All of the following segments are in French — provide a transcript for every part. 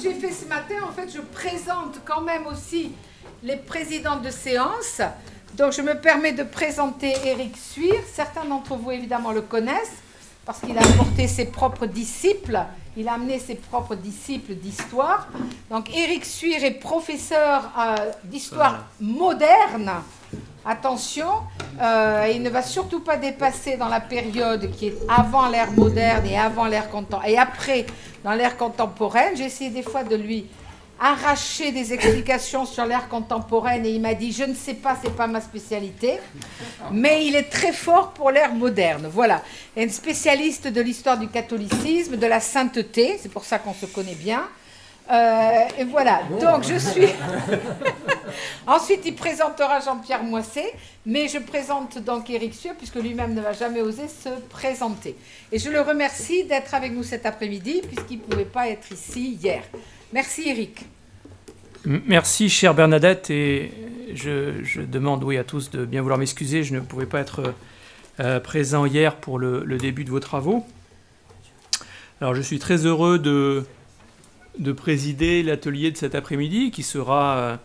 J'ai fait ce matin, en fait, je présente quand même aussi les présidents de séance. Donc, je me permets de présenter Éric Suir. Certains d'entre vous, évidemment, le connaissent parce qu'il a apporté ses propres disciples. Il a amené ses propres disciples d'histoire. Donc, Éric Suir est professeur euh, d'histoire moderne. Attention, euh, il ne va surtout pas dépasser dans la période qui est avant l'ère moderne et avant l'ère contemporaine et après dans l'ère contemporaine. J'ai essayé des fois de lui arracher des explications sur l'ère contemporaine et il m'a dit je ne sais pas, c'est pas ma spécialité, mais il est très fort pour l'ère moderne. Voilà, un spécialiste de l'histoire du catholicisme, de la sainteté, c'est pour ça qu'on se connaît bien. Euh, et voilà, donc je suis. Ensuite, il présentera Jean-Pierre Moisset, mais je présente donc Éric Sueur, puisque lui-même ne va jamais oser se présenter. Et je le remercie d'être avec nous cet après-midi, puisqu'il ne pouvait pas être ici hier. Merci Éric. Merci, chère Bernadette, et je, demande oui à tous de bien vouloir m'excuser. Je ne pouvais pas être euh, présent hier pour le, début de vos travaux. Alors, je suis très heureux de de présider l'atelier de cet après-midi qui sera euh,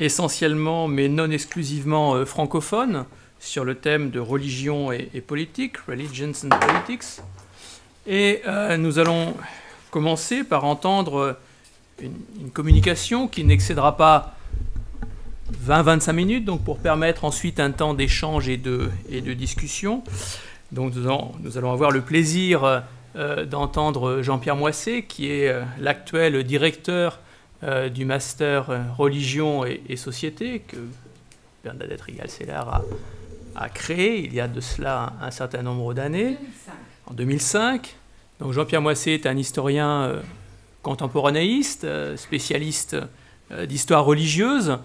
essentiellement, mais non exclusivement euh, francophone, sur le thème de religion et, politique, Religions and Politics. Et nous allons commencer par entendre une, communication qui n'excédera pas 20-25 minutes, donc pour permettre ensuite un temps d'échange et de, et de discussion. Donc nous allons avoir le plaisir euh, d'entendre Jean-Pierre Moisset, qui est euh, l'actuel directeur euh, du master religion et, société que Bernadette Rigal-Seller a, créé il y a de cela un, certain nombre d'années, en 2005. Donc Jean-Pierre Moisset est un historien contemporanéiste, spécialiste d'histoire religieuse.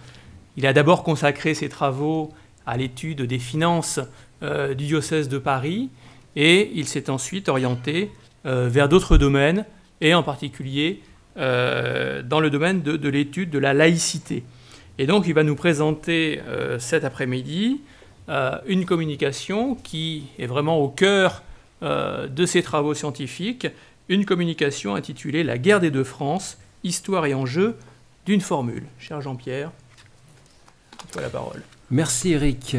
Il a d'abord consacré ses travaux à l'étude des finances du diocèse de Paris et il s'est ensuite orienté euh, vers d'autres domaines, et en particulier euh, dans le domaine de, l'étude de la laïcité. Et donc il va nous présenter euh, cet après-midi une communication qui est vraiment au cœur de ses travaux scientifiques, une communication intitulée La guerre des deux France, histoire et enjeu d'une formule. Cher Jean-Pierre, as la parole. Merci Eric.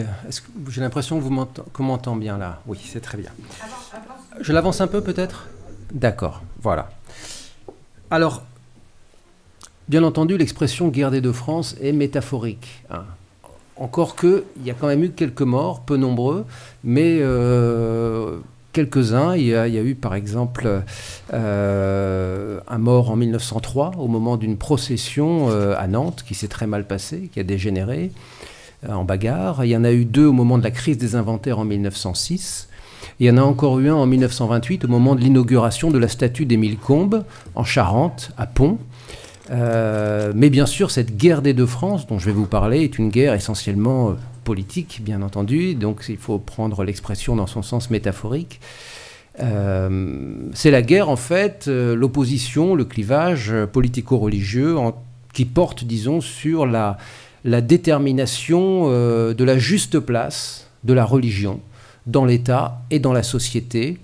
J'ai l'impression que vous m'entendez bien là? Oui, c'est très bien. Je l'avance un peu peut-être? D'accord, voilà. Alors, bien entendu, l'expression guerre des deux France est métaphorique. Hein. Encore que, il y a quand même eu quelques morts, peu nombreux, mais euh, quelques-uns. Il, y a eu par exemple euh, un mort en 1903 au moment d'une procession euh, à Nantes qui s'est très mal passée, qui a dégénéré en bagarre. Il y en a eu deux au moment de la crise des inventaires en 1906. Il y en a encore eu un en 1928 au moment de l'inauguration de la statue d'Émile Combes en Charente, à Pont. Euh, mais bien sûr, cette guerre des deux France dont je vais vous parler est une guerre essentiellement euh, politique, bien entendu, donc il faut prendre l'expression dans son sens métaphorique. Euh, c'est la guerre, en fait, l'opposition, le clivage politico-religieux qui porte, disons, sur la, détermination de la juste place de la religion dans l'État et dans la société,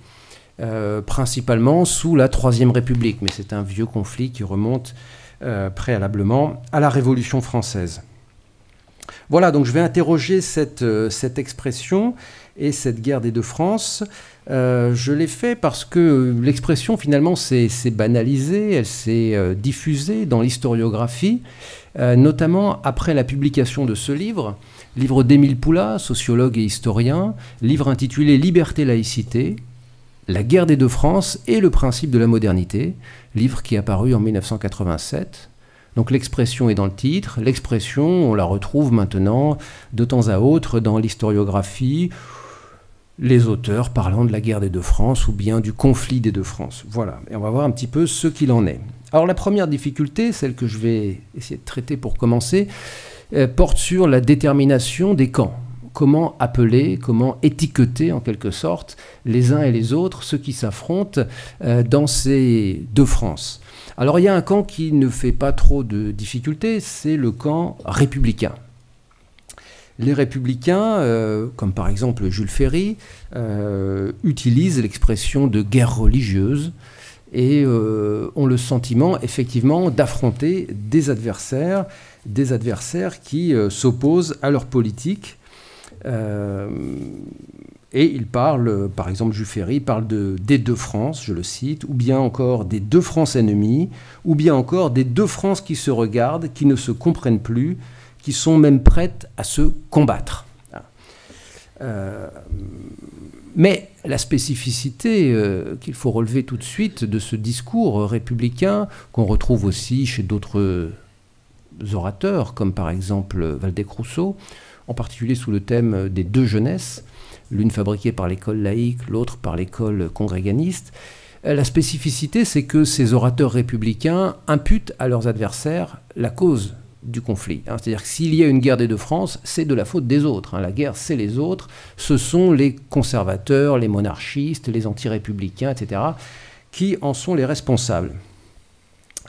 euh, principalement sous la Troisième République. Mais c'est un vieux conflit qui remonte euh, préalablement à la Révolution française. Voilà, donc je vais interroger cette, euh, cette expression et cette guerre des deux France. je l'ai fait parce que l'expression finalement s'est banalisée, elle s'est diffusée dans l'historiographie, notamment après la publication de ce livre, Livre d'Émile Poula, sociologue et historien, livre intitulé Liberté, laïcité, la guerre des deux France et le principe de la modernité, livre qui est apparu en 1987. Donc l'expression est dans le titre, l'expression on la retrouve maintenant de temps à autre dans l'historiographie, les auteurs parlant de la guerre des deux France ou bien du conflit des deux France. Voilà, et on va voir un petit peu ce qu'il en est. Alors la première difficulté, celle que je vais essayer de traiter pour commencer, euh, porte sur la détermination des camps. Comment appeler, comment étiqueter en quelque sorte les uns et les autres, ceux qui s'affrontent euh, dans ces deux France. Alors il y a un camp qui ne fait pas trop de difficultés, c'est le camp républicain. Les républicains, euh, comme par exemple Jules Ferry, utilisent l'expression de guerre religieuse et ont le sentiment effectivement d'affronter des adversaires, des adversaires qui s'opposent à leur politique. Et il parle, par exemple, Jules Ferry parle de, des deux France, je le cite, ou bien encore des deux France ennemies, ou bien encore des deux France qui se regardent, qui ne se comprennent plus, qui sont même prêtes à se combattre. Euh, mais la spécificité euh, qu'il faut relever tout de suite de ce discours républicain, qu'on retrouve aussi chez d'autres orateurs, comme par exemple Valdec-Rousseau, en particulier sous le thème des deux jeunesses, l'une fabriquée par l'école laïque, l'autre par l'école congréganiste. Euh, la spécificité, c'est que ces orateurs républicains imputent à leurs adversaires la cause du conflit. Hein. C'est-à-dire que s'il y a une guerre des deux France, c'est de la faute des autres. Hein. La guerre, c'est les autres. Ce sont les conservateurs, les monarchistes, les anti-républicains, etc., qui en sont les responsables.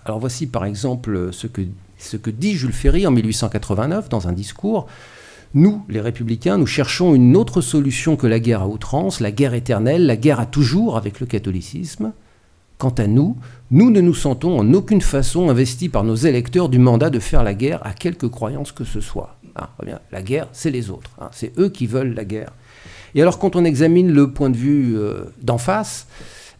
Alors voici par exemple ce que, ce que dit Jules Ferry en 1889 dans un discours nous, les républicains, nous cherchons une autre solution que la guerre à outrance, la guerre éternelle, la guerre à toujours avec le catholicisme. Quant à nous, nous ne nous sentons en aucune façon investis par nos électeurs du mandat de faire la guerre à quelque croyance que ce soit. Ah, la guerre, c'est les autres. Hein. c'est eux qui veulent la guerre. Et alors, quand on examine le point de vue euh, d'en face,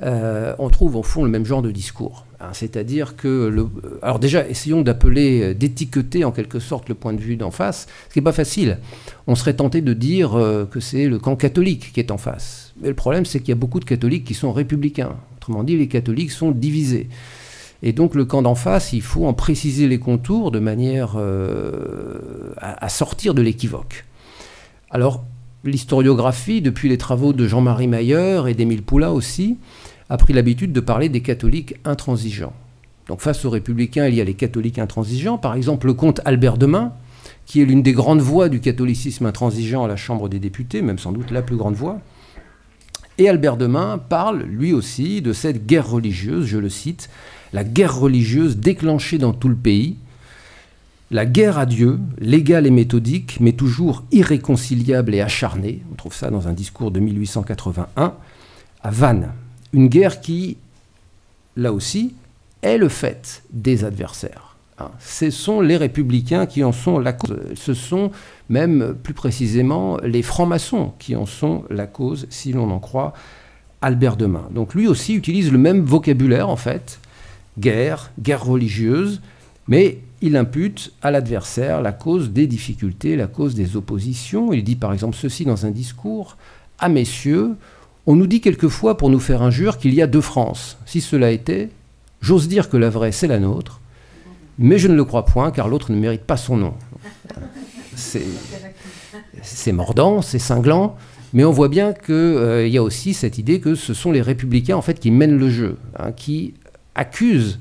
euh, on trouve au fond le même genre de discours. Hein, c'est-à-dire que, le, alors déjà, essayons d'appeler, euh, d'étiqueter en quelque sorte le point de vue d'en face, ce qui n'est pas facile. On serait tenté de dire euh, que c'est le camp catholique qui est en face. Mais le problème, c'est qu'il y a beaucoup de catholiques qui sont républicains. Autrement dit, les catholiques sont divisés. Et donc le camp d'en face, il faut en préciser les contours de manière euh, à, à, sortir de l'équivoque. Alors, l'historiographie, depuis les travaux de Jean-Marie Mayer et d'Émile Poula aussi, a pris l'habitude de parler des catholiques intransigeants. Donc face aux républicains, il y a les catholiques intransigeants, par exemple le comte Albert Demain, qui est l'une des grandes voix du catholicisme intransigeant à la Chambre des députés, même sans doute la plus grande voix. Et Albert Demain parle, lui aussi, de cette guerre religieuse, je le cite, la guerre religieuse déclenchée dans tout le pays, la guerre à Dieu, légale et méthodique, mais toujours irréconciliable et acharnée, on trouve ça dans un discours de 1881, à Vannes, une guerre qui, là aussi, est le fait des adversaires. Hein. Ce sont les républicains qui en sont la cause. Ce sont même plus précisément les francs-maçons qui en sont la cause, si l'on en croit Albert Demain. Donc lui aussi utilise le même vocabulaire en fait, guerre, guerre religieuse, mais il impute à l'adversaire la cause des difficultés, la cause des oppositions. Il dit par exemple ceci dans un discours à messieurs, on nous dit quelquefois, pour nous faire injure, qu'il y a deux France. Si cela était, j'ose dire que la vraie, c'est la nôtre, mais je ne le crois point, car l'autre ne mérite pas son nom. C'est mordant, c'est cinglant, mais on voit bien qu'il euh, y a aussi cette idée que ce sont les républicains en fait qui mènent le jeu, hein, qui accusent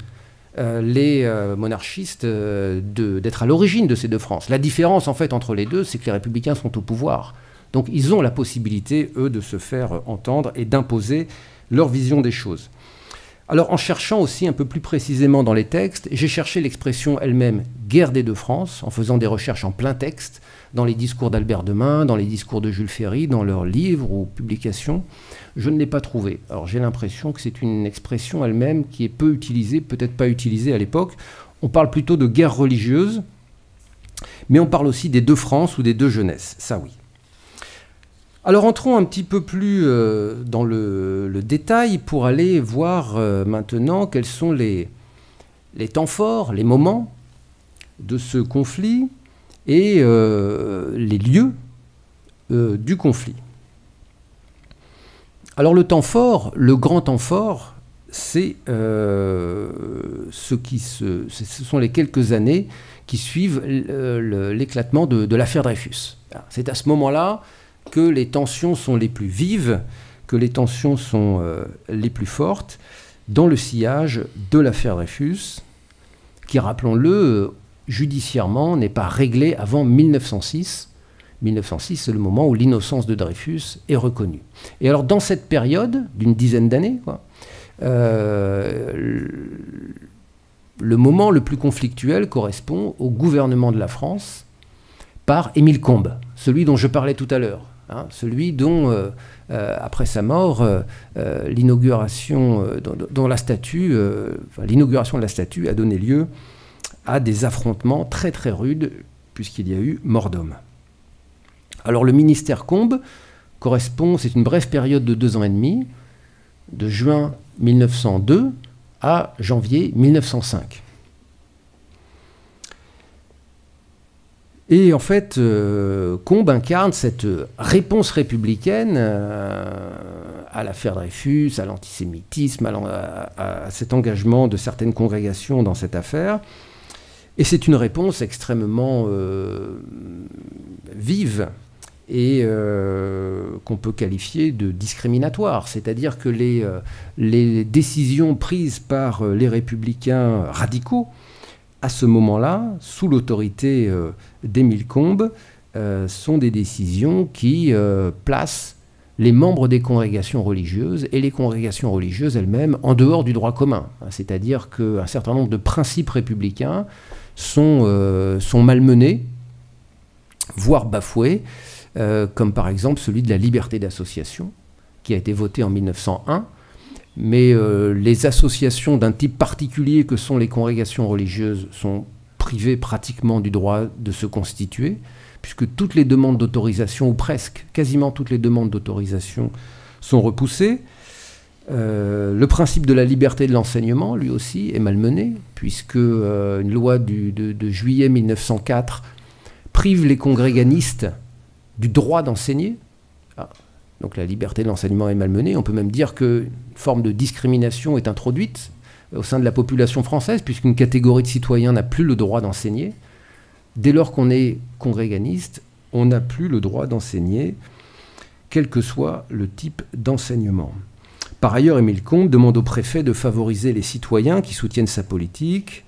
euh, les euh, monarchistes d'être à l'origine de ces deux France. La différence en fait entre les deux, c'est que les républicains sont au pouvoir. Donc ils ont la possibilité, eux, de se faire entendre et d'imposer leur vision des choses. Alors en cherchant aussi un peu plus précisément dans les textes, j'ai cherché l'expression elle-même guerre des deux France, en faisant des recherches en plein texte, dans les discours d'Albert Demain, dans les discours de Jules Ferry, dans leurs livres ou publications. Je ne l'ai pas trouvé. Alors j'ai l'impression que c'est une expression elle-même qui est peu utilisée, peut-être pas utilisée à l'époque. On parle plutôt de guerre religieuse, mais on parle aussi des deux France ou des deux jeunesses, ça oui. Alors entrons un petit peu plus euh, dans le, détail pour aller voir euh, maintenant quels sont les, temps forts, les moments de ce conflit et euh, les lieux du conflit. Alors le temps fort, le grand temps fort, c'est ce, sont les quelques années qui suivent l'éclatement de l'affaire Dreyfus. C'est à ce moment-là que les tensions sont les plus vives, que les tensions sont euh, les plus fortes dans le sillage de l'affaire Dreyfus, qui, rappelons-le, judiciairement n'est pas réglée avant 1906. 1906, c'est le moment où l'innocence de Dreyfus est reconnue. Et alors, dans cette période d'une dizaine d'années, euh, le moment le plus conflictuel correspond au gouvernement de la France par Émile Combes, celui dont je parlais tout à l'heure. hein, celui dont, euh, euh, après sa mort, l'inauguration dont, la statue, l'inauguration de la statue a donné lieu à des affrontements très très rudes, puisqu'il y a eu mort d'homme. Alors le ministère Combes correspond, c'est une brève période de deux ans et demi, de juin 1902 à janvier 1905. Et en fait, euh, Combes incarne cette réponse républicaine euh, à l'affaire Dreyfus, à l'antisémitisme, à, cet engagement de certaines congrégations dans cette affaire. Et c'est une réponse extrêmement euh, vive et qu'on peut qualifier de discriminatoire. C'est-à-dire que les, décisions prises par les républicains radicaux à ce moment-là, sous l'autorité euh, d'Émile Combes, euh, sont des décisions qui euh, placent les membres des congrégations religieuses et les congrégations religieuses elles-mêmes en dehors du droit commun. C'est-à-dire qu'un certain nombre de principes républicains sont, sont malmenés, voire bafoués, comme par exemple celui de la liberté d'association, qui a été voté en 1901 mais euh, les associations d'un type particulier que sont les congrégations religieuses sont privées pratiquement du droit de se constituer, puisque toutes les demandes d'autorisation, ou presque, quasiment toutes les demandes d'autorisation, sont repoussées. Euh, le principe de la liberté de l'enseignement, lui aussi, est malmené, puisque euh, une loi de, de, juillet 1904 prive les congréganistes du droit d'enseigner. Donc la liberté de l'enseignement est malmenée. On peut même dire qu'une forme de discrimination est introduite au sein de la population française, puisqu'une catégorie de citoyens n'a plus le droit d'enseigner. Dès lors qu'on est congréganiste, on n'a plus le droit d'enseigner, quel que soit le type d'enseignement. Par ailleurs, Émile Comte demande au préfet de favoriser les citoyens qui soutiennent sa politique.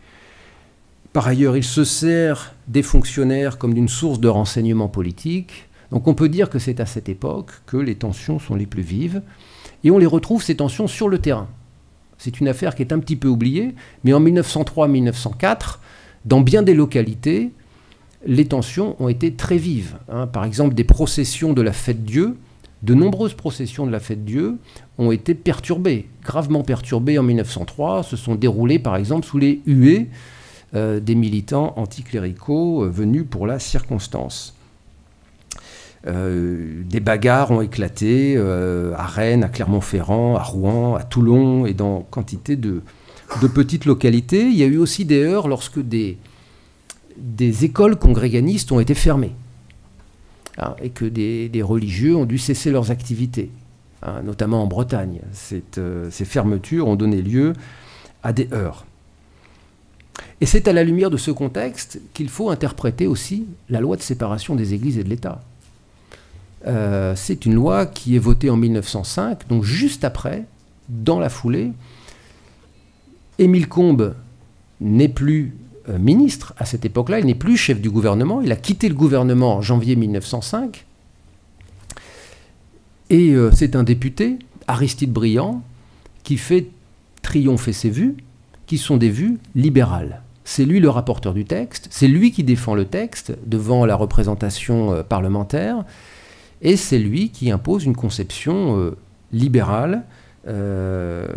Par ailleurs, il se sert des fonctionnaires comme d'une source de renseignement politique. Donc on peut dire que c'est à cette époque que les tensions sont les plus vives, et on les retrouve, ces tensions, sur le terrain. C'est une affaire qui est un petit peu oubliée, mais en 1903-1904, dans bien des localités, les tensions ont été très vives. Hein. Par exemple, des processions de la fête Dieu, de nombreuses processions de la fête Dieu ont été perturbées, gravement perturbées en 1903, se sont déroulées par exemple sous les huées euh, des militants anticléricaux euh, venus pour la circonstance. Euh, des bagarres ont éclaté euh, à Rennes, à Clermont-Ferrand, à Rouen, à Toulon et dans quantité de, petites localités. Il y a eu aussi des heures lorsque des, écoles congréganistes ont été fermées hein, et que des, religieux ont dû cesser leurs activités, hein, notamment en Bretagne. Euh, ces fermetures ont donné lieu à des heures. Et c'est à la lumière de ce contexte qu'il faut interpréter aussi la loi de séparation des églises et de l'État. Euh, c'est une loi qui est votée en 1905, donc juste après, dans la foulée. Émile Combes n'est plus euh, ministre à cette époque-là, il n'est plus chef du gouvernement, il a quitté le gouvernement en janvier 1905. Et euh, c'est un député, Aristide Briand, qui fait triompher ses vues, qui sont des vues libérales. C'est lui le rapporteur du texte, c'est lui qui défend le texte devant la représentation parlementaire, et c'est lui qui impose une conception euh, libérale euh,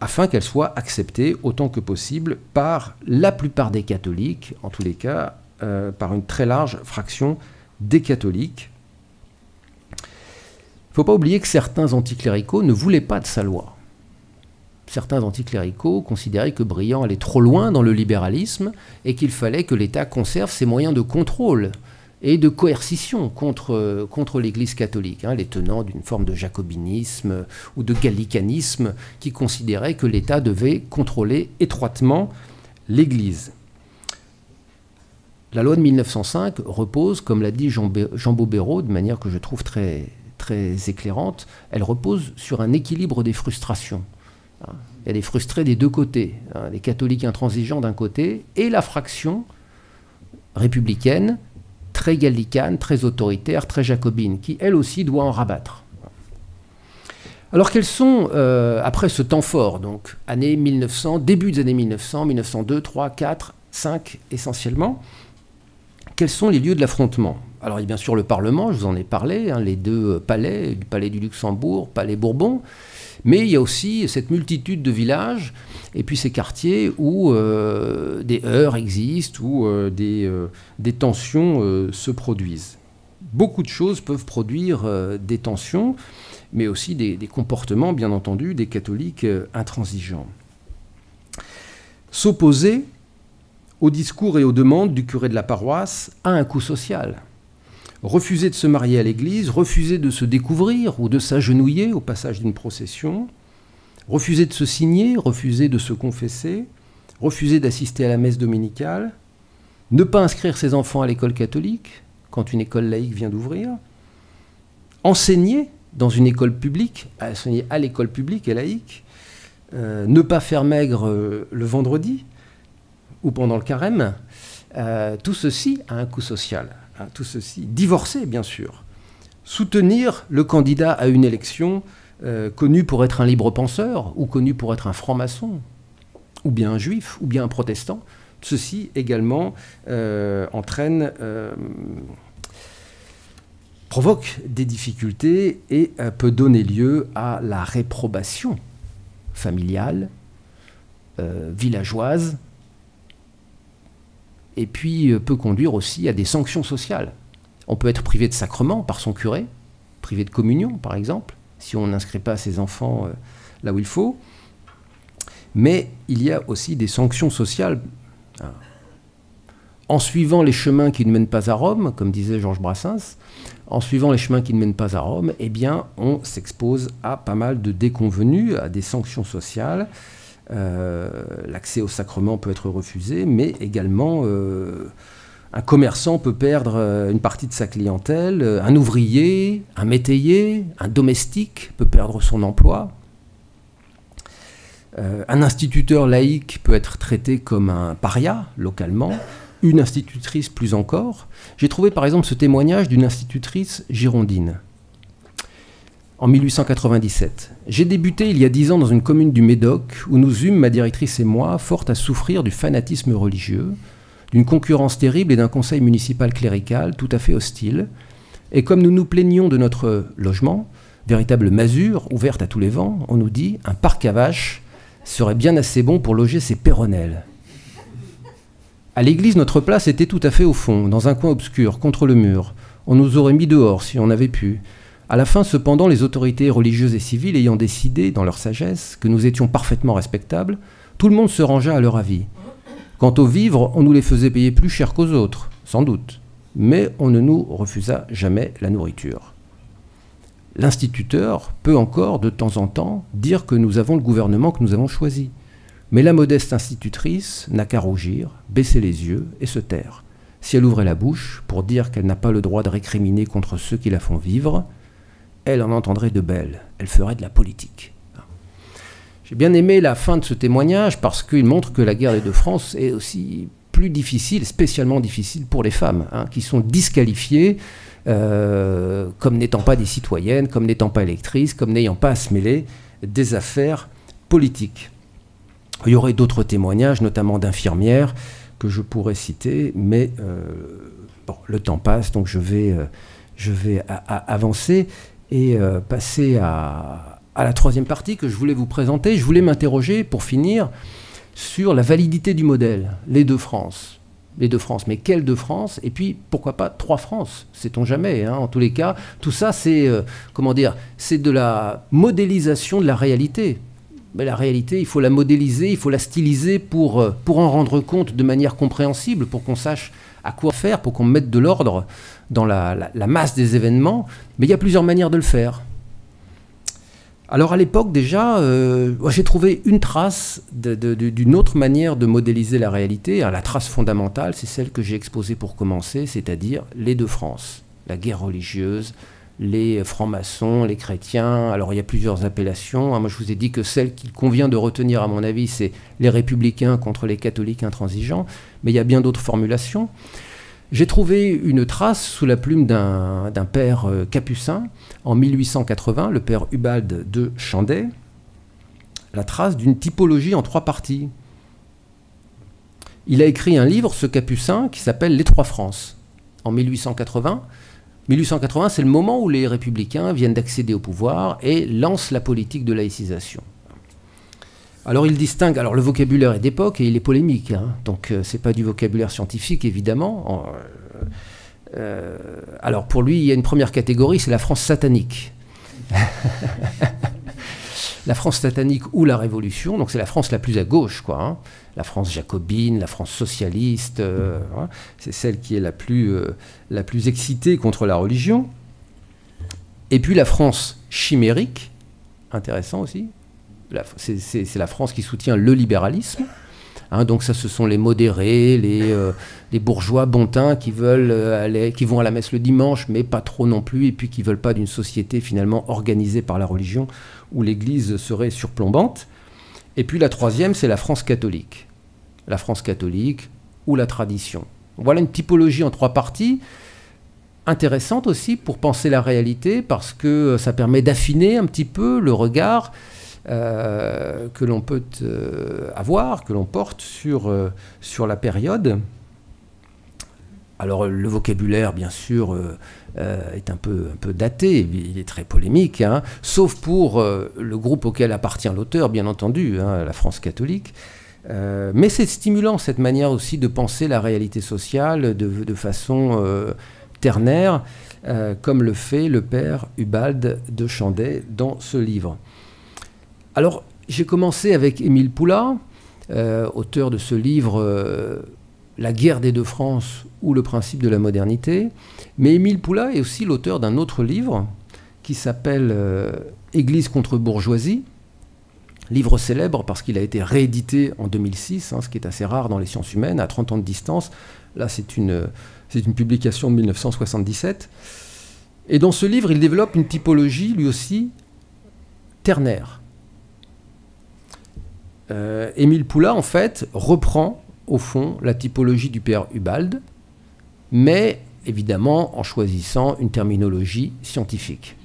afin qu'elle soit acceptée autant que possible par la plupart des catholiques, en tous les cas euh, par une très large fraction des catholiques. Il ne faut pas oublier que certains anticléricaux ne voulaient pas de sa loi. Certains anticléricaux considéraient que Briand allait trop loin dans le libéralisme et qu'il fallait que l'État conserve ses moyens de contrôle et de coercition contre, contre l'Église catholique, hein, les tenants d'une forme de jacobinisme ou de gallicanisme qui considéraient que l'État devait contrôler étroitement l'Église. La loi de 1905 repose, comme l'a dit Jean, Jean Bobéraud, de manière que je trouve très, très éclairante, elle repose sur un équilibre des frustrations. Hein. Il y a des des deux côtés, hein, les catholiques intransigeants d'un côté et la fraction républicaine très gallicane, très autoritaire, très jacobine, qui elle aussi doit en rabattre. Alors quels sont, euh, après ce temps fort, donc années 1900, début des années 1900, 1902, 3, 4, 5 essentiellement, quels sont les lieux de l'affrontement? Alors il y a bien sûr le Parlement, je vous en ai parlé, hein, les deux palais, le palais du Luxembourg, palais Bourbon, mais il y a aussi cette multitude de villages et puis ces quartiers où euh, des heurts existent, où euh, des, tensions se produisent. Beaucoup de choses peuvent produire des tensions, mais aussi des, comportements, bien entendu, des catholiques intransigeants. S'opposer au discours et aux demandes du curé de la paroisse a un coût social. Refuser de se marier à l'église, refuser de se découvrir ou de s'agenouiller au passage d'une procession, refuser de se signer, refuser de se confesser, refuser d'assister à la messe dominicale, ne pas inscrire ses enfants à l'école catholique quand une école laïque vient d'ouvrir, enseigner dans une école publique, enseigner à l'école publique et laïque, euh, ne pas faire maigre euh, le vendredi, ou pendant le carême, euh, tout ceci a un coût social. Tout ceci, divorcer bien sûr, soutenir le candidat à une élection euh, connu pour être un libre penseur, ou connu pour être un franc-maçon, ou bien un juif, ou bien un protestant, ceci également euh, entraîne, provoque des difficultés et peut donner lieu à la réprobation familiale, villageoise, et puis euh, peut conduire aussi à des sanctions sociales. On peut être privé de sacrement par son curé, privé de communion par exemple, si on n'inscrit pas ses enfants euh, là où il faut. Mais il y a aussi des sanctions sociales. Ah. En suivant les chemins qui ne mènent pas à Rome, comme disait Georges Brassens, en suivant les chemins qui ne mènent pas à Rome, eh bien, on s'expose à pas mal de déconvenus, à des sanctions sociales. Euh, l'accès au sacrement peut être refusé, mais également euh, un commerçant peut perdre euh, une partie de sa clientèle, un ouvrier, un métayer, un domestique peut perdre son emploi. un instituteur laïque peut être traité comme un paria localement, une institutrice plus encore. J'ai trouvé par exemple ce témoignage d'une institutrice girondine en 1897. J'ai débuté il y a dix ans dans une commune du Médoc où nous eûmes, ma directrice et moi, fort à souffrir du fanatisme religieux, d'une concurrence terrible et d'un conseil municipal clérical tout à fait hostile. Et comme nous nous plaignions de notre logement, véritable masure ouverte à tous les vents, on nous dit un parc à vaches serait bien assez bon pour loger ces péronnelles. À l'église, notre place était tout à fait au fond, dans un coin obscur, contre le mur. On nous aurait mis dehors si on avait pu. À la fin, cependant, les autorités religieuses et civiles ayant décidé, dans leur sagesse, que nous étions parfaitement respectables, tout le monde se rangea à leur avis. Quant aux vivres, on nous les faisait payer plus cher qu'aux autres, sans doute, mais on ne nous refusa jamais la nourriture. L'instituteur peut encore, de temps en temps, dire que nous avons le gouvernement que nous avons choisi. Mais la modeste institutrice n'a qu'à rougir, baisser les yeux et se taire. Si elle ouvrait la bouche pour dire qu'elle n'a pas le droit de récriminer contre ceux qui la font vivre, elle en entendrait de belles, elle ferait de la politique. J'ai bien aimé la fin de ce témoignage parce qu'il montre que la guerre des deux France est aussi plus difficile, spécialement difficile pour les femmes, hein, qui sont disqualifiées euh, comme n'étant pas des citoyennes, comme n'étant pas électrices, comme n'ayant pas à se mêler des affaires politiques. Il y aurait d'autres témoignages, notamment d'infirmières, que je pourrais citer, mais euh, le temps passe, donc je vais, euh, je vais avancer et euh, passer à, la troisième partie que je voulais vous présenter. Je voulais m'interroger, pour finir, sur la validité du modèle, les deux France. Les deux France, mais quelles deux France? Et puis, pourquoi pas trois France? Sait-on jamais hein En tous les cas, tout ça, c'est euh, comment dire C'est de la modélisation de la réalité. Mais la réalité, il faut la modéliser, il faut la styliser pour, euh, pour en rendre compte de manière compréhensible, pour qu'on sache à quoi faire, pour qu'on mette de l'ordre dans la, masse des événements, mais il y a plusieurs manières de le faire. Alors à l'époque déjà, euh, j'ai trouvé une trace d'une autre manière de modéliser la réalité. la trace fondamentale, c'est celle que j'ai exposée pour commencer, c'est-à-dire les deux France, la guerre religieuse, les francs-maçons, les chrétiens. Alors il y a plusieurs appellations. Hein. Moi je vous ai dit que celle qu'il convient de retenir à mon avis, c'est les républicains contre les catholiques intransigeants, mais il y a bien d'autres formulations. J'ai trouvé une trace sous la plume d'un père euh, capucin en 1880, le père Hubald de Chandet, la trace d'une typologie en trois parties. Il a écrit un livre, ce capucin, qui s'appelle Les Trois France, en 1880. 1880, c'est le moment où les républicains viennent d'accéder au pouvoir et lancent la politique de laïcisation. Alors il distingue, alors le vocabulaire est d'époque et il est polémique, hein. donc euh, c'est pas du vocabulaire scientifique évidemment. Euh, euh, alors pour lui, il y a une première catégorie, c'est la France satanique. la France satanique ou la Révolution, donc c'est la France la plus à gauche, quoi. Hein. La France jacobine, la France socialiste, euh, c'est celle qui est la plus, euh, la plus excitée contre la religion. Et puis la France chimérique, intéressant aussi, c'est la France qui soutient le libéralisme. Hein, donc ça, ce sont les modérés, les, euh, bourgeois bontins qui qui vont à la messe le dimanche, mais pas trop non plus, et puis qui veulent pas d'une société finalement organisée par la religion où l'Église serait surplombante. Et puis la troisième, c'est la France catholique. La France catholique ou la tradition. Voilà une typologie en trois parties, intéressante aussi pour penser la réalité, parce que ça permet d'affiner un petit peu le regard euh, que l'on peut euh, avoir, que l'on porte sur, euh, sur la période. Alors le vocabulaire, bien sûr, euh, est un peu, daté, il est très polémique, hein, sauf pour euh, le groupe auquel appartient l'auteur, bien entendu, hein, la France catholique. Euh, mais c'est stimulant cette manière aussi de penser la réalité sociale de, de façon ternaire, comme le fait le père Hubald de Chandet dans ce livre. Alors, j'ai commencé avec Émile Poula, auteur de ce livre La guerre des deux France ou le principe de la modernité. Mais Émile Poula est aussi l'auteur d'un autre livre qui s'appelle euh, Église contre bourgeoisie, livre célèbre parce qu'il a été réédité en 2006, hein, ce qui est assez rare dans les sciences humaines, à 30 ans de distance. Là, c'est une, une publication de 1977. Et dans ce livre, il développe une typologie, lui aussi, ternaire. Euh, Émile Poula, en fait, reprend, au fond, la typologie du père Hubald, mais évidemment en choisissant une terminologie scientifique.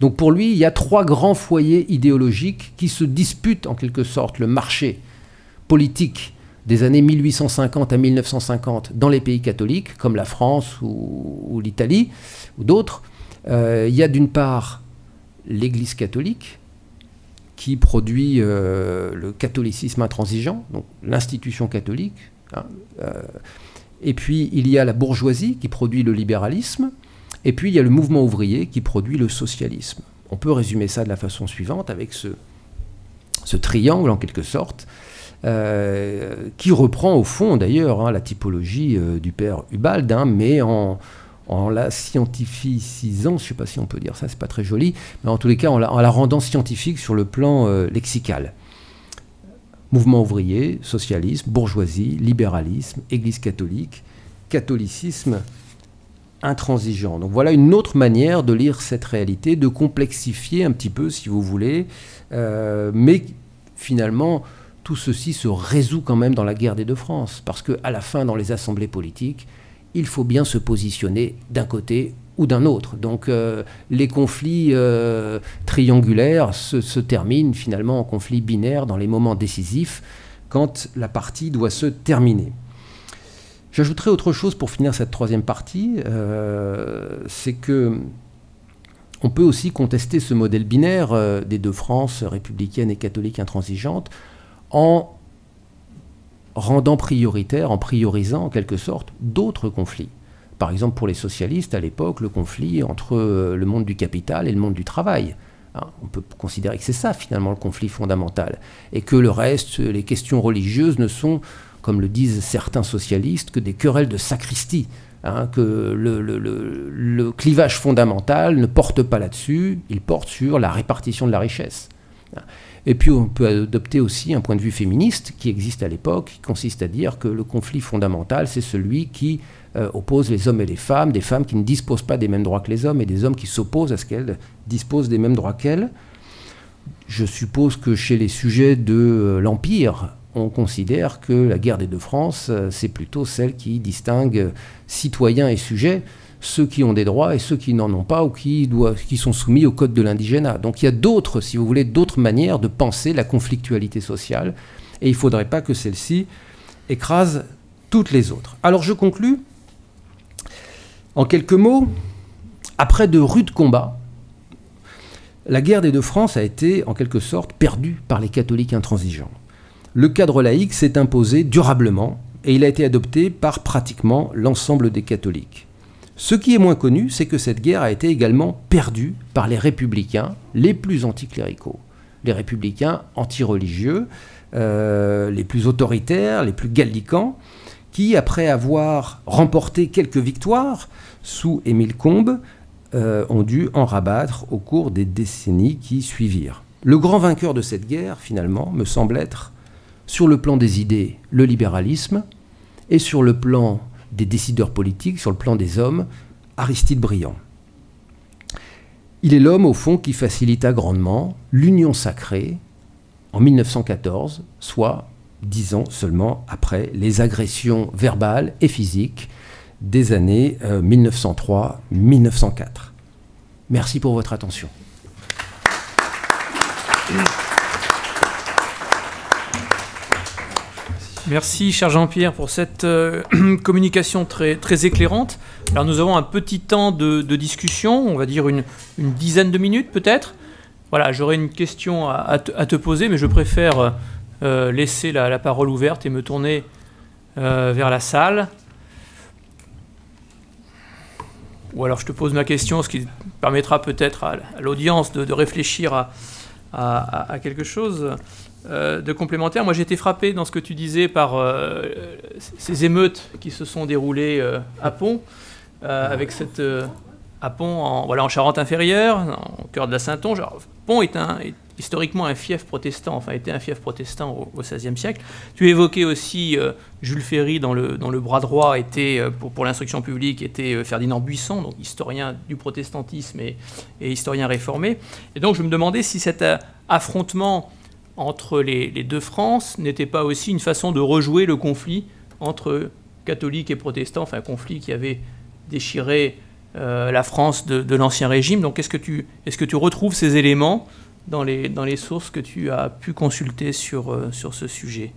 Donc pour lui, il y a trois grands foyers idéologiques qui se disputent en quelque sorte le marché politique des années 1850 à 1950 dans les pays catholiques, comme la France ou, l'Italie ou d'autres. Euh, il y a d'une part l'Église catholique, qui produit euh, le catholicisme intransigeant, donc l'institution catholique. Hein, euh, et puis il y a la bourgeoisie qui produit le libéralisme, et puis il y a le mouvement ouvrier qui produit le socialisme. On peut résumer ça de la façon suivante avec ce, triangle en quelque sorte, euh, qui reprend au fond d'ailleurs hein, la typologie du père Hubald, hein, mais en, en, la scientificisant, je ne sais pas si on peut dire ça, c'est pas très joli, mais en tous les cas en la, rendant scientifique sur le plan euh, lexical. Mouvement ouvrier, socialisme, bourgeoisie, libéralisme, Église catholique, catholicisme intransigeant. Donc voilà une autre manière de lire cette réalité, de complexifier un petit peu si vous voulez, euh, mais finalement tout ceci se résout quand même dans la guerre des deux France, parce qu'à la fin dans les assemblées politiques, il faut bien se positionner d'un côté ou d'un autre. Donc euh, les conflits euh, triangulaires se, terminent finalement en conflits binaires dans les moments décisifs quand la partie doit se terminer. J'ajouterai autre chose pour finir cette troisième partie, euh, c'est que on peut aussi contester ce modèle binaire des deux France, républicaine et catholique intransigeante, en rendant prioritaire, en priorisant en quelque sorte d'autres conflits. Par exemple, pour les socialistes, à l'époque, le conflit entre euh, le monde du capital et le monde du travail. Hein, on peut considérer que c'est ça finalement le conflit fondamental. Et que le reste, les questions religieuses ne sont, comme le disent certains socialistes, que des querelles de sacristie. Hein, que le, le, clivage fondamental ne porte pas là-dessus, il porte sur la répartition de la richesse. Et puis on peut adopter aussi un point de vue féministe qui existe à l'époque, qui consiste à dire que le conflit fondamental, c'est celui qui euh, oppose les hommes et les femmes, des femmes qui ne disposent pas des mêmes droits que les hommes et des hommes qui s'opposent à ce qu'elles disposent des mêmes droits qu'elles. Je suppose que chez les sujets de euh, l'Empire, on considère que la guerre des deux France, euh, c'est plutôt celle qui distingue citoyens et sujets, ceux qui ont des droits et ceux qui n'en ont pas ou qui, sont soumis au code de l'indigénat. Donc il y a d'autres, si vous voulez, d'autres manières de penser la conflictualité sociale, et il ne faudrait pas que celle-ci écrase toutes les autres. Alors je conclus En quelques mots, après de rudes combats, la guerre des deux France a été en quelque sorte perdue par les catholiques intransigeants. Le cadre laïque s'est imposé durablement et il a été adopté par pratiquement l'ensemble des catholiques. Ce qui est moins connu, c'est que cette guerre a été également perdue par les républicains les plus anticléricaux, les républicains antireligieux, euh, les plus autoritaires, les plus gallicans, qui, après avoir remporté quelques victoires sous Émile Combes, euh, ont dû en rabattre au cours des décennies qui suivirent. Le grand vainqueur de cette guerre, finalement, me semble être, sur le plan des idées, le libéralisme, et sur le plan des décideurs politiques, sur le plan des hommes, Aristide Briand. Il est l'homme, au fond, qui facilita grandement l'union sacrée en 1914, soit dix ans seulement après les agressions verbales et physiques des années 1903-1904. Euh, Merci pour votre attention. Merci, cher Jean-Pierre, pour cette euh, communication très, très éclairante. Alors, nous avons un petit temps de, discussion, on va dire une, dizaine de minutes peut-être. Voilà, j'aurais une question à, te, poser, mais je préfère euh, laisser la, parole ouverte et me tourner vers la salle. ou alors je te pose ma question, ce qui permettra peut-être à l'audience de, réfléchir à, quelque chose euh, de complémentaire. Moi j'ai été frappé dans ce que tu disais par euh, ces émeutes qui se sont déroulées euh, à Pont, avec cette... à Pont, en, voilà, en Charente-Inférieure, au cœur de la Saintonge. Pont est historiquement un fief protestant, enfin était un fief protestant au XVIe siècle. Tu évoquais aussi Jules Ferry dans le, dans le bras droit était pour, pour l'instruction publique était Ferdinand Buisson, donc historien du protestantisme et, et, historien réformé. Et donc je me demandais si cet affrontement entre les, deux France n'était pas aussi une façon de rejouer le conflit entre catholiques et protestants, enfin un conflit qui avait déchiré la France de, l'ancien régime. Donc est-ce que, tu, est que tu retrouves ces éléments dans les, sources que tu as pu consulter sur, euh, sur ce sujet?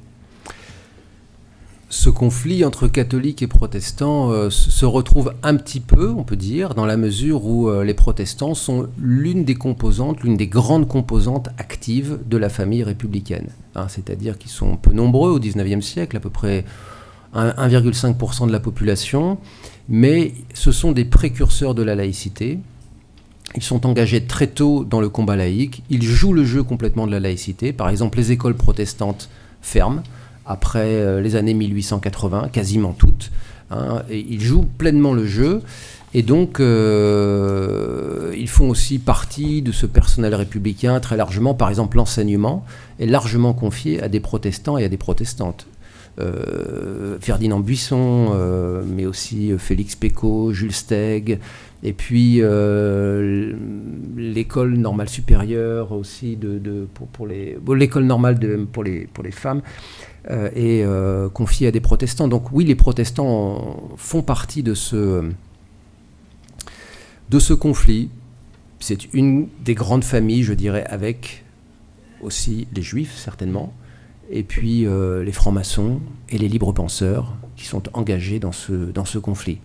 Ce conflit entre catholiques et protestants euh, se retrouve un petit peu, on peut dire, dans la mesure où euh, les protestants sont l'une des composantes, l'une des grandes composantes actives de la famille républicaine. Hein, c'est-à-dire qu'ils sont peu nombreux au XIXe siècle, à peu près 1,5% de la population, mais ce sont des précurseurs de la laïcité, ils sont engagés très tôt dans le combat laïque. Ils jouent le jeu complètement de la laïcité. Par exemple, les écoles protestantes ferment après euh, les années 1880, quasiment toutes. Hein, ils jouent pleinement le jeu. Et donc, euh, ils font aussi partie de ce personnel républicain très largement. Par exemple, l'enseignement est largement confié à des protestants et à des protestantes. Euh, Ferdinand Buisson, mais aussi Félix Pécaud, Jules Steg, et puis l'école normale supérieure aussi pour, les l'école normale pour les pour les femmes euh, est euh, confiée à des protestants. Donc oui, les protestants font partie de ce de ce conflit. C'est une des grandes familles, je dirais, avec aussi les juifs certainement, et puis les francs-maçons et les libres penseurs qui sont engagés dans ce dans ce conflit.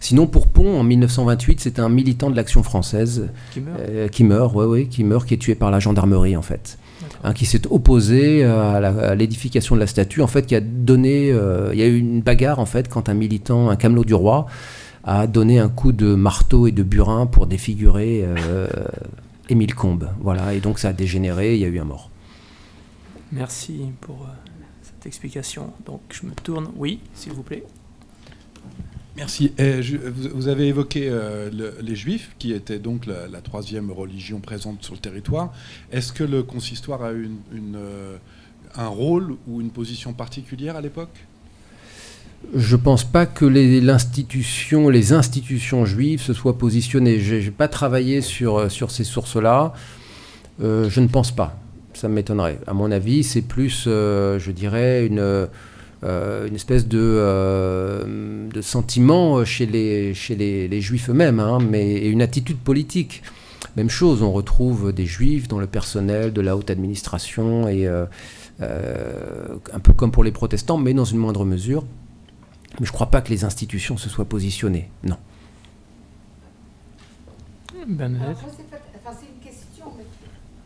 Sinon, pour Pont, en 1928, c'est un militant de l'Action française qui meurt, euh, qui, meurt ouais, qui meurt, qui est tué par la gendarmerie en fait, hein, qui s'est opposé à l'édification de la statue, en fait, qui a donné, euh, il y a eu une bagarre en fait quand un militant, un camelot du roi, a donné un coup de marteau et de burin pour défigurer euh, Émile Combes, voilà, et donc ça a dégénéré, il y a eu un mort. Merci pour cette explication. Donc je me tourne, oui, s'il vous plaît. Merci. vous avez évoqué euh, les Juifs, qui étaient donc la, troisième religion présente sur le territoire. Est-ce que le consistoire a eu une, euh, un rôle ou une position particulière à l'époque? Je pense pas que les, institutions, les institutions juives se soient positionnées. Je n'ai pas travaillé sur, euh, ces sources-là. je ne pense pas. Ça m'étonnerait. À mon avis, c'est plus, je dirais, une euh, une espèce de, euh, de, sentiment chez les, chez les, juifs eux-mêmes, hein, mais une attitude politique. Même chose, on retrouve des juifs dans le personnel de la haute administration, et euh, un peu comme pour les protestants, mais dans une moindre mesure. Mais je ne crois pas que les institutions se soient positionnées, non. c'est une question,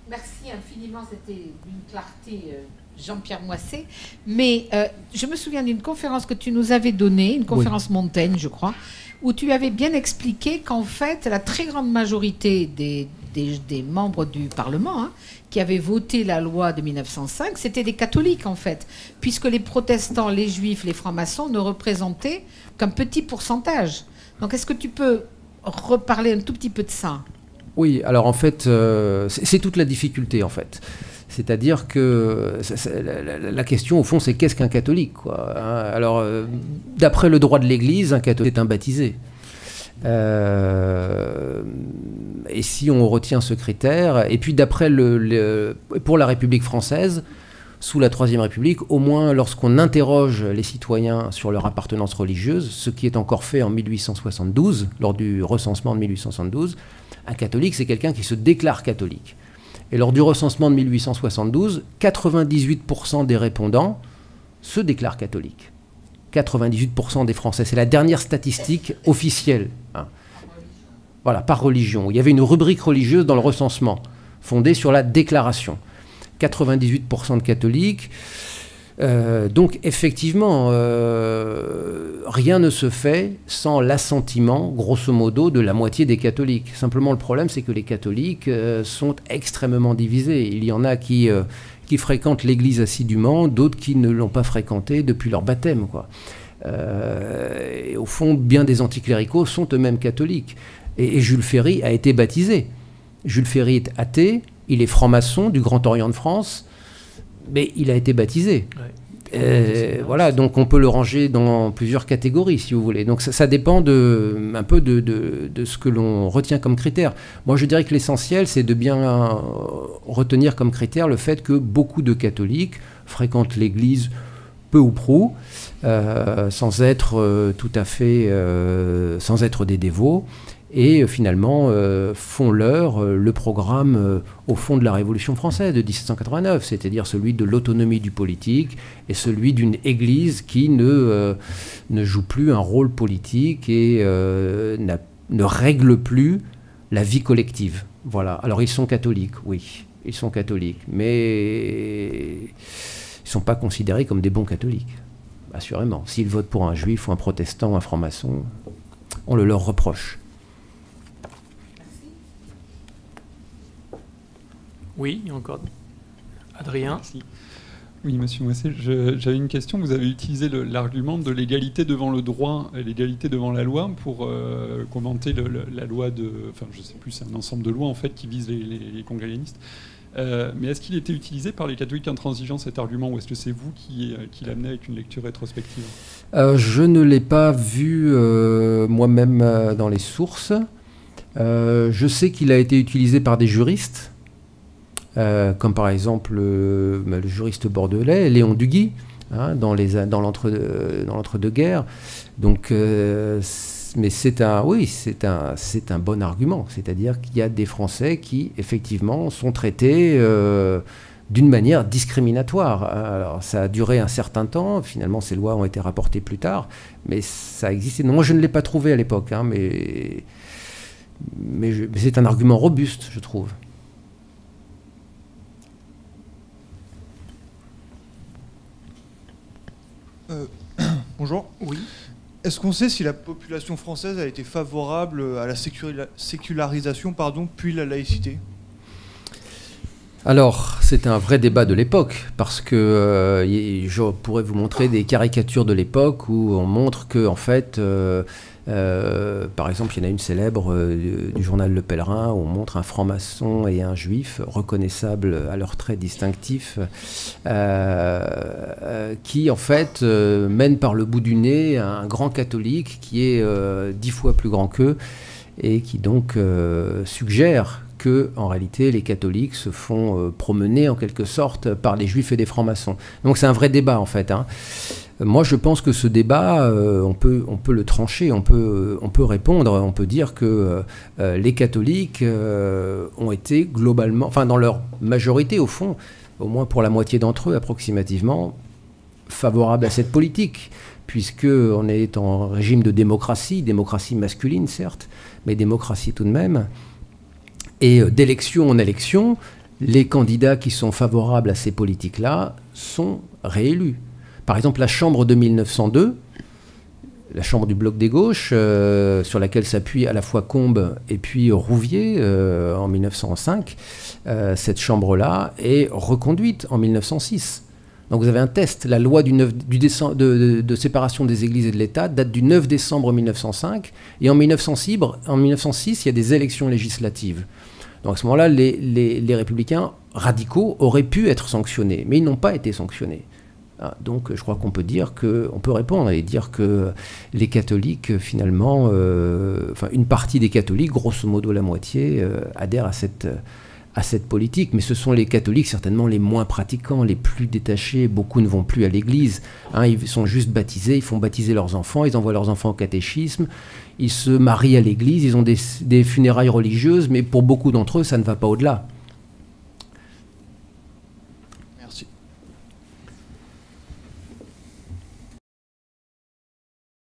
merci infiniment, c'était d'une clarté. Jean-Pierre Moisset, mais euh, je me souviens d'une conférence que tu nous avais donnée, une conférence Montaigne, je crois, où tu avais bien expliqué qu'en fait, la très grande majorité des, des, membres du Parlement hein, qui avaient voté la loi de 1905, c'était des catholiques en fait, puisque les protestants, les juifs, les francs-maçons ne représentaient qu'un petit pourcentage. Donc est-ce que tu peux reparler un tout petit peu de ça? Oui, alors en fait, euh, c'est toute la difficulté en fait. C'est-à-dire que la, question, au fond, c'est qu'est-ce qu'un catholique quoi, hein Alors, euh, d'après le droit de l'Église, un catholique est un baptisé. Euh, et si on retient ce critère, et puis d'après le, pour la République française, sous la Troisième République, au moins lorsqu'on interroge les citoyens sur leur appartenance religieuse, ce qui est encore fait en 1872, lors du recensement de 1872, un catholique, c'est quelqu'un qui se déclare catholique. Et lors du recensement de 1872, 98% des répondants se déclarent catholiques. 98% des Français. C'est la dernière statistique officielle. Hein. Voilà, par religion. Il y avait une rubrique religieuse dans le recensement, fondée sur la déclaration. 98% de catholiques. Euh, donc effectivement, euh, rien ne se fait sans l'assentiment, grosso modo, de la moitié des catholiques. Simplement, le problème, c'est que les catholiques euh, sont extrêmement divisés. Il y en a qui, fréquentent l'Église assidûment, d'autres qui ne l'ont pas fréquentée depuis leur baptême. Au fond, bien des anticléricaux sont eux-mêmes catholiques. Et Jules Ferry a été baptisé. Jules Ferry est athée, il est franc-maçon du Grand Orient de France mais il a été baptisé. Euh, voilà, donc on peut le ranger dans plusieurs catégories, si vous voulez. Donc ça, dépend de, un peu de, de, ce que l'on retient comme critère. Moi, je dirais que l'essentiel, c'est de bien retenir comme critère le fait que beaucoup de catholiques fréquentent l'Église peu ou prou, euh, sans être euh, tout à fait, sans être des dévots et euh, finalement euh, font leur euh, le programme au fond de la Révolution française de 1789, c'est-à-dire celui de l'autonomie du politique et celui d'une Église qui ne, ne joue plus un rôle politique et ne règle plus la vie collective. Voilà. Alors ils sont catholiques, oui, ils sont catholiques, mais ils ne sont pas considérés comme des bons catholiques, assurément. S'ils votent pour un juif ou un protestant ou un franc-maçon, on le leur reproche. Oui, encore. Adrien Oui, monsieur Moisset, j'avais une question. Vous avez utilisé l'argument de l'égalité devant le droit et l'égalité devant la loi pour euh, commenter la loi de. Enfin, je ne sais plus, c'est un ensemble de lois en fait qui vise les, les, congréganistes. Euh, mais est-ce qu'il était utilisé par les catholiques intransigeants cet argument ou est-ce que c'est vous qui, euh, qui l'amenez avec une lecture rétrospective? Je ne l'ai pas vu moi-même dans les sources. je sais qu'il a été utilisé par des juristes euh, comme par exemple euh, le juriste bordelais Léon Duguy, hein, dans l'entre-deux-guerres. Donc, euh, mais c'est un, oui, c'est un, c'est un bon argument. C'est-à-dire qu'il y a des Français qui, effectivement, sont traités d'une manière discriminatoire. Alors, ça a duré un certain temps. Finalement, ces lois ont été rapportées plus tard, mais ça existait. Non, moi, je ne l'ai pas trouvé à l'époque, hein, mais, mais c'est un argument robuste, je trouve. Euh, bonjour. Oui. Est-ce qu'on sait si la population française a été favorable à la sécularisation, pardon, puis la laïcité? Alors, c'est un vrai débat de l'époque, parce que euh, je pourrais vous montrer des caricatures de l'époque où on montre que, en fait, euh, euh, par exemple, il y en a une célèbre euh, du, journal Le Pèlerin où on montre un franc-maçon et un juif reconnaissables à leurs traits distinctifs, euh, qui en fait mènent par le bout du nez un grand catholique qui est dix fois plus grand qu'eux et qui donc suggère que en réalité les catholiques se font promener en quelque sorte par les juifs et des francs-maçons. Donc c'est un vrai débat en fait. Hein. Moi, je pense que ce débat, euh, on, peut, on peut le trancher, on peut, on peut répondre, on peut dire que euh, les catholiques euh, ont été globalement, enfin dans leur majorité au fond, au moins pour la moitié d'entre eux approximativement, favorables à cette politique, puisqu'on est en régime de démocratie, démocratie masculine certes, mais démocratie tout de même, Et d'élection en élection, les candidats qui sont favorables à ces politiques-là sont réélus. Par exemple, la Chambre de 1902, la Chambre du bloc des gauches, euh, sur laquelle s'appuie à la fois Combes et puis Rouvier euh, en 1905, euh, cette Chambre-là est reconduite en 1906. Donc vous avez un test. La loi de, séparation des églises et de l'État date du 9 décembre 1905. Et en 1906, en 1906 il y a des élections législatives. Donc à ce moment-là, les, républicains radicaux auraient pu être sanctionnés, mais ils n'ont pas été sanctionnés. Ah, donc je crois qu'on peut dire que, peut répondre et dire que les catholiques, finalement, euh, enfin une partie des catholiques, grosso modo la moitié, euh, adhèrent à cette, politique. Mais ce sont les catholiques certainement les moins pratiquants, les plus détachés. Beaucoup ne vont plus à l'église. Hein. ils sont juste baptisés, ils font baptiser leurs enfants, ils envoient leurs enfants au catéchisme, ils se marient à l'église, ils ont des, des funérailles religieuses, mais pour beaucoup d'entre eux, ça ne va pas au-delà.